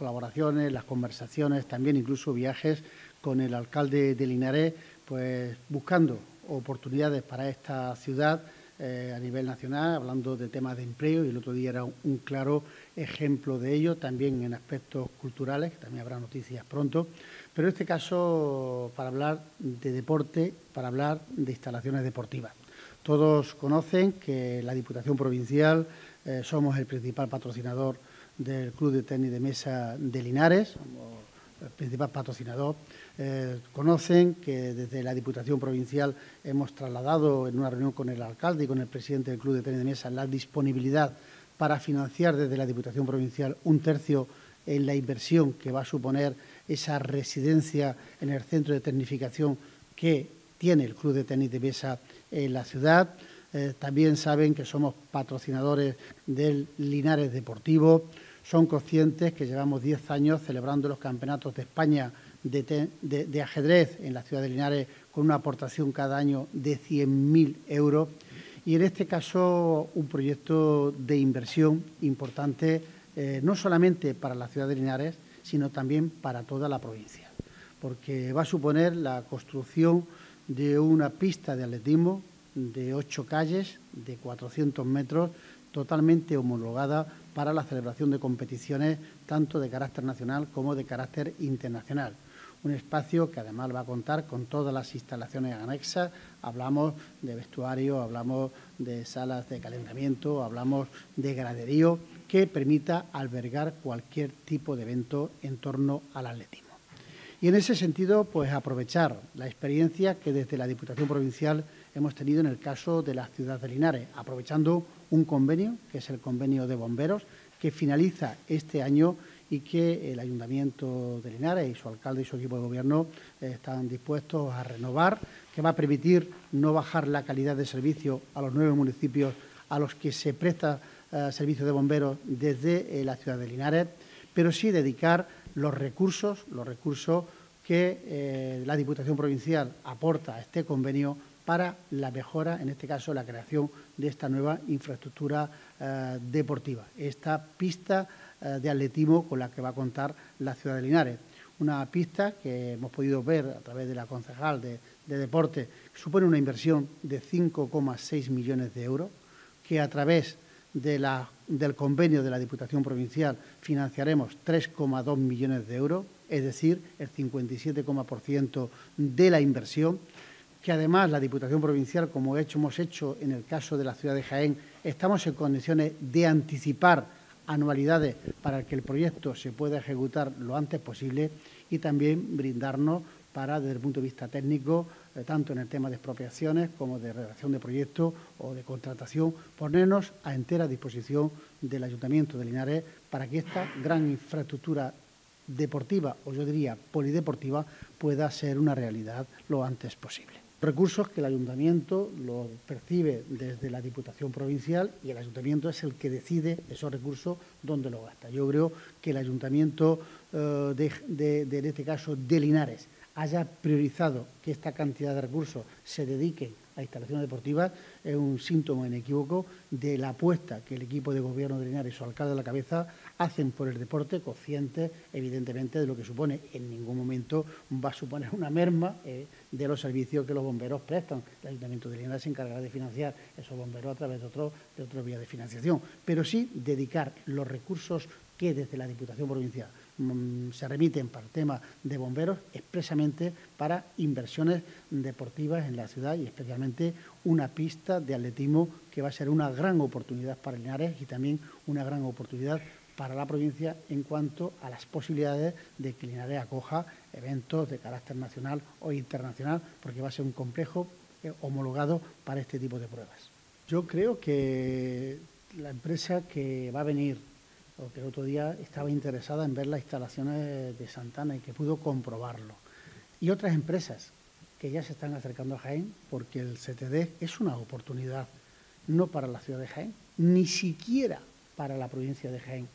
colaboraciones, las conversaciones, también incluso viajes con el alcalde de Linares, pues buscando oportunidades para esta ciudad eh, a nivel nacional, hablando de temas de empleo, y el otro día era un, claro ejemplo de ello, también en aspectos culturales, que también habrá noticias pronto, pero en este caso para hablar de deporte, para hablar de instalaciones deportivas. Todos conocen que la Diputación Provincial eh, somos el principal patrocinador del Club de Tenis de Mesa de Linares, somos el principal patrocinador eh, conocen que desde la Diputación Provincial hemos trasladado en una reunión con el alcalde y con el presidente del Club de Tenis de Mesa la disponibilidad para financiar desde la Diputación Provincial un tercio en la inversión que va a suponer esa residencia en el centro de tecnificación que tiene el Club de Tenis de Mesa en la ciudad. Eh, también saben que somos patrocinadores del Linares Deportivo. Son conscientes que llevamos 10 años celebrando los campeonatos de España de, ajedrez en la ciudad de Linares con una aportación cada año de 100.000 euros. Y en este caso un proyecto de inversión importante eh, no solamente para la ciudad de Linares, sino también para toda la provincia, porque va a suponer la construcción de una pista de atletismo de ocho calles, de 400 metros, totalmente homologada para la celebración de competiciones tanto de carácter nacional como de carácter internacional un espacio que además va a contar con todas las instalaciones anexas. Hablamos de vestuario, hablamos de salas de calentamiento, hablamos de graderío que permita albergar cualquier tipo de evento en torno al atletismo. Y en ese sentido, pues aprovechar la experiencia que desde la Diputación Provincial hemos tenido en el caso de la ciudad de Linares, aprovechando un convenio, que es el convenio de bomberos, que finaliza este año y que el Ayuntamiento de Linares y su alcalde y su equipo de gobierno eh, están dispuestos a renovar, que va a permitir no bajar la calidad de servicio a los nueve municipios a los que se presta eh, servicio de bomberos desde eh, la ciudad de Linares, pero sí dedicar los recursos, los recursos que la Diputación Provincial aporta a este convenio para la mejora, en este caso la creación de esta nueva infraestructura deportiva, esta pista eh, de atletismo con la que va a contar la ciudad de Linares. Una pista que hemos podido ver a través de la concejal de, deporte, que supone una inversión de 5,6 millones de euros, que a través del convenio de la Diputación Provincial financiaremos 3,2 millones de euros, es decir, el 57,% de la inversión, que además la Diputación Provincial, como hemos hecho en el caso de la ciudad de Jaén, estamos en condiciones de anticipar anualidades para que el proyecto se pueda ejecutar lo antes posible y también brindarnos para, desde el punto de vista técnico, eh, tanto en el tema de expropiaciones como de redacción de proyectos o de contratación, ponernos a entera disposición del Ayuntamiento de Linares para que esta gran infraestructura deportiva, o yo diría polideportiva, pueda ser una realidad lo antes posible. Recursos que el ayuntamiento los percibe desde la Diputación Provincial y el ayuntamiento es el que decide esos recursos dónde los gasta. Yo creo que el ayuntamiento, eh, de, en este caso de Linares, haya priorizado que esta cantidad de recursos se dediquen a instalaciones deportivas es un síntoma inequívoco de la apuesta que el equipo de gobierno de Linares y su alcalde de la cabeza hacen por el deporte, conscientes evidentemente de lo que supone. En ningún momento va a suponer una merma eh, de los servicios que los bomberos prestan. El Ayuntamiento de Linares se encargará de financiar esos bomberos a través de otro, de otra vía de financiación, pero sí dedicar los recursos que desde la Diputación Provincial se remiten para el tema de bomberos expresamente para inversiones deportivas en la ciudad y especialmente una pista de atletismo que va a ser una gran oportunidad para Linares y también una gran oportunidad para la provincia en cuanto a las posibilidades de que Linares acoja eventos de carácter nacional o internacional, porque va a ser un complejo eh, homologado para este tipo de pruebas. Yo creo que la empresa que va a venir, o que el otro día estaba interesada en ver las instalaciones de Santana y que pudo comprobarlo, y otras empresas que ya se están acercando a Jaén, porque el CTD es una oportunidad no para la ciudad de Jaén, ni siquiera para la provincia de Jaén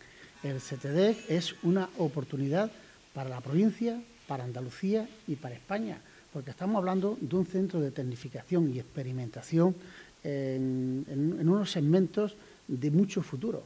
el CTD es una oportunidad para la provincia, para Andalucía y para España, porque estamos hablando de un centro de tecnificación y experimentación en, unos segmentos de mucho futuro.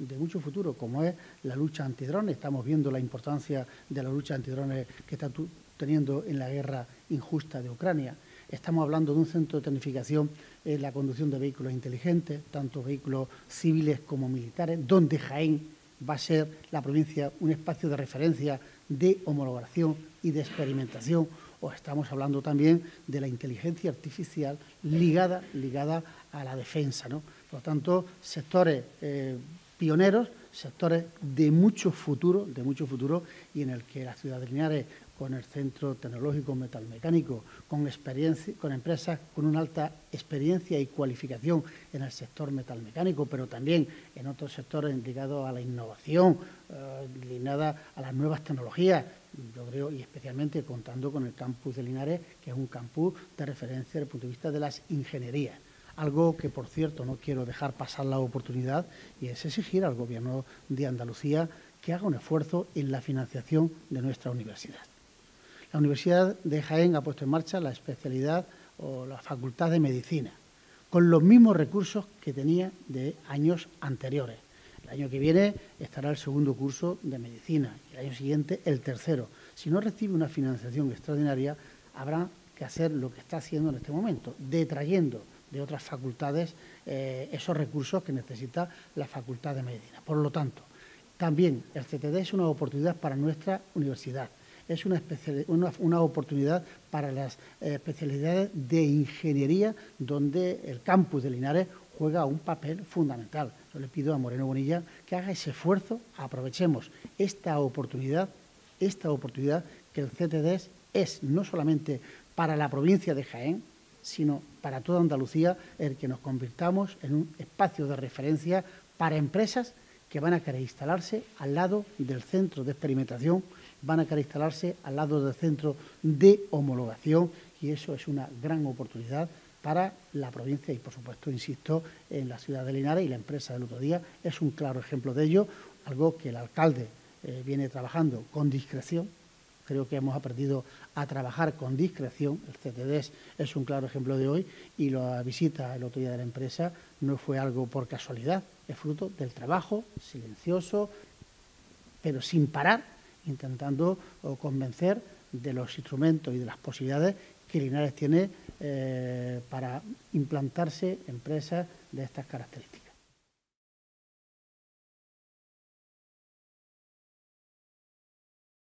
De mucho futuro, como es la lucha antidrones. Estamos viendo la importancia de la lucha antidrones que está teniendo en la guerra injusta de Ucrania. Estamos hablando de un centro de tecnificación en la conducción de vehículos inteligentes, tanto vehículos civiles como militares, donde Jaén va a ser la provincia un espacio de referencia de homologación y de experimentación. O estamos hablando también de la inteligencia artificial ligada, ligada a la defensa. ¿no? Por lo tanto, sectores eh, pioneros, sectores de mucho futuro, de mucho futuro, y en el que la ciudad de Linares con el Centro Tecnológico Metalmecánico, con, experiencia, con empresas con una alta experiencia y cualificación en el sector metalmecánico, pero también en otros sectores ligados a la innovación, eh, a las nuevas tecnologías, yo creo, y especialmente contando con el campus de Linares, que es un campus de referencia desde el punto de vista de las ingenierías. Algo que, por cierto, no quiero dejar pasar la oportunidad y es exigir al Gobierno de Andalucía que haga un esfuerzo en la financiación de nuestra universidad. La Universidad de Jaén ha puesto en marcha la especialidad o la Facultad de Medicina, con los mismos recursos que tenía de años anteriores. El año que viene estará el segundo curso de Medicina y el año siguiente el tercero. Si no recibe una financiación extraordinaria, habrá que hacer lo que está haciendo en este momento, detrayendo de otras facultades eh, esos recursos que necesita la Facultad de Medicina. Por lo tanto, también el CTD es una oportunidad para nuestra universidad es una, oportunidad para las eh, especialidades de ingeniería donde el campus de Linares juega un papel fundamental. Yo le pido a Moreno Bonilla que haga ese esfuerzo, aprovechemos esta oportunidad, esta oportunidad que el CTD es no solamente para la provincia de Jaén, sino para toda Andalucía, el que nos convirtamos en un espacio de referencia para empresas que van a querer instalarse al lado del centro de experimentación van a querer instalarse al lado del centro de homologación y eso es una gran oportunidad para la provincia y, por supuesto, insisto, en la ciudad de Linares y la empresa del otro día es un claro ejemplo de ello, algo que el alcalde eh, viene trabajando con discreción. Creo que hemos aprendido a trabajar con discreción. El CTDS es un claro ejemplo de hoy y la visita el otro día de la empresa no fue algo por casualidad, es fruto del trabajo silencioso, pero sin parar intentando convencer de los instrumentos y de las posibilidades que Linares tiene eh, para implantarse empresas de estas características.